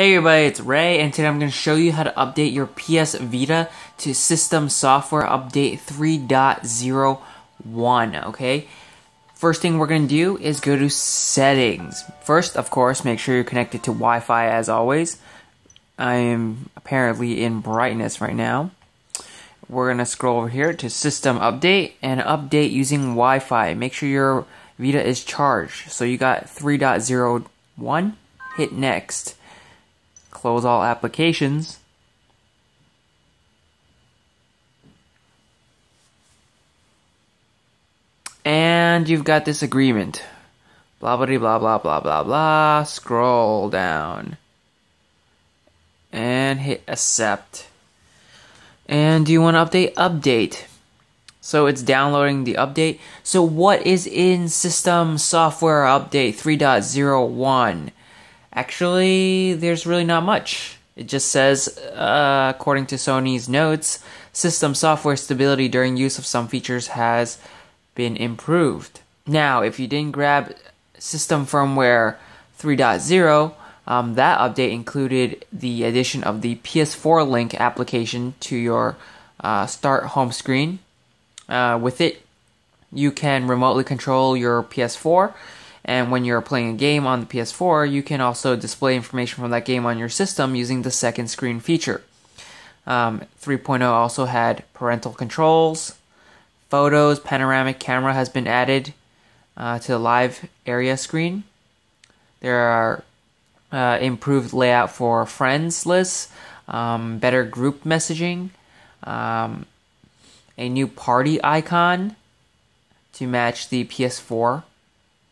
Hey everybody, it's Ray, and today I'm going to show you how to update your PS Vita to System Software Update 3.01, okay? First thing we're going to do is go to Settings. First, of course, make sure you're connected to Wi-Fi as always. I am apparently in brightness right now. We're going to scroll over here to System Update and update using Wi-Fi. Make sure your Vita is charged. So you got 3.01, hit Next close all applications. And you've got this agreement. Blah blah blah blah blah blah blah. Scroll down. And hit accept. And do you want to update? Update. So it's downloading the update. So what is in System Software Update 3.01? Actually, there's really not much. It just says, uh, according to Sony's notes, system software stability during use of some features has been improved. Now, if you didn't grab system firmware 3.0, um, that update included the addition of the PS4 Link application to your uh, Start home screen. Uh, with it, you can remotely control your PS4 and when you're playing a game on the PS4, you can also display information from that game on your system using the second screen feature. Um, 3.0 also had parental controls, photos, panoramic camera has been added uh, to the live area screen. There are uh, improved layout for friends lists, um, better group messaging, um, a new party icon to match the PS4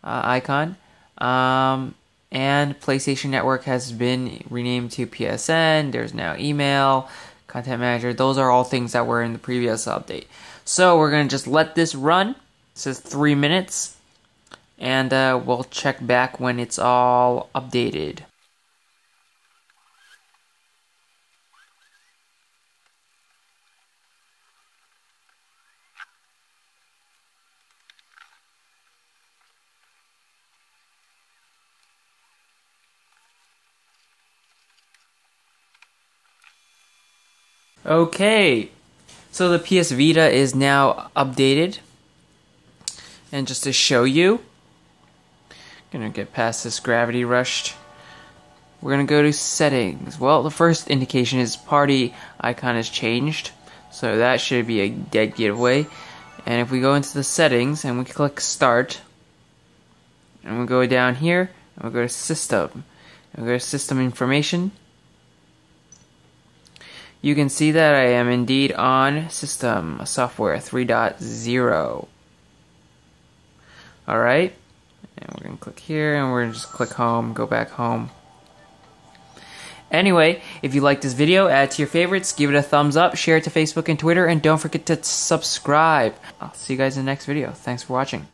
uh, icon. Um, and PlayStation Network has been renamed to PSN. There's now email, content manager. Those are all things that were in the previous update. So we're going to just let this run. It says three minutes. And uh, we'll check back when it's all updated. Okay, so the PS Vita is now updated. And just to show you, gonna get past this gravity rushed. We're gonna go to settings. Well, the first indication is party icon has changed, so that should be a dead giveaway. And if we go into the settings and we click start, and we go down here, and we go to system, and we go to system information, you can see that I am indeed on System Software 3.0. Alright, and we're to click here and we're to just click home, go back home. Anyway, if you like this video, add to your favorites, give it a thumbs up, share it to Facebook and Twitter, and don't forget to subscribe. I'll see you guys in the next video. Thanks for watching.